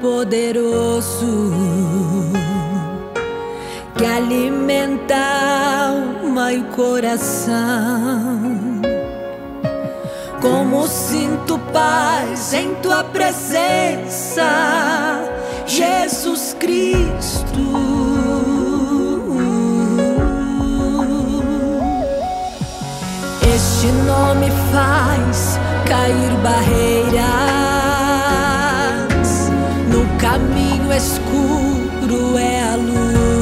poderoso que alimenta alma e coração. Como sinto paz em tua presença, Jesus Cristo. Este nome faz cair barreiras escuro é a luz.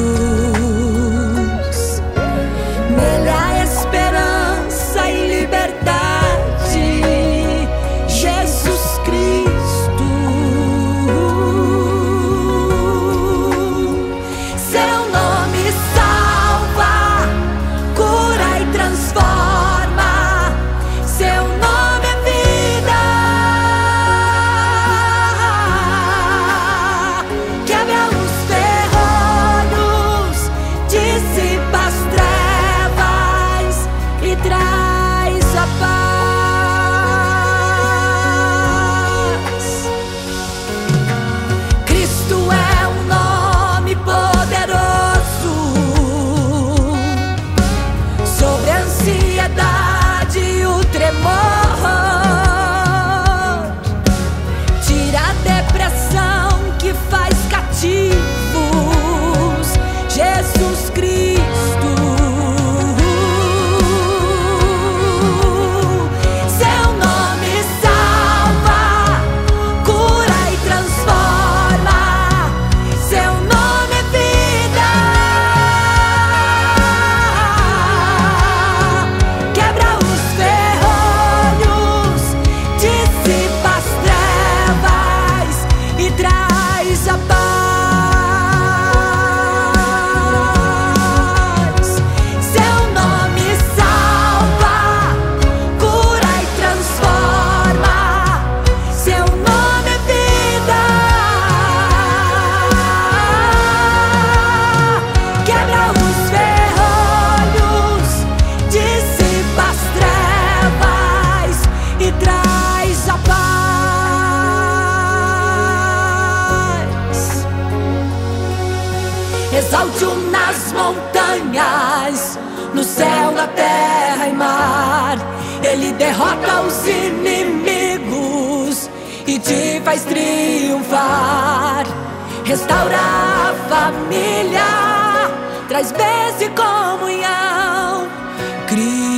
Nas montanhas, no céu, na terra e mar. Ele derrota os inimigos e te faz triunfar. Restaura a família, traz bênção e comunhão. Cristo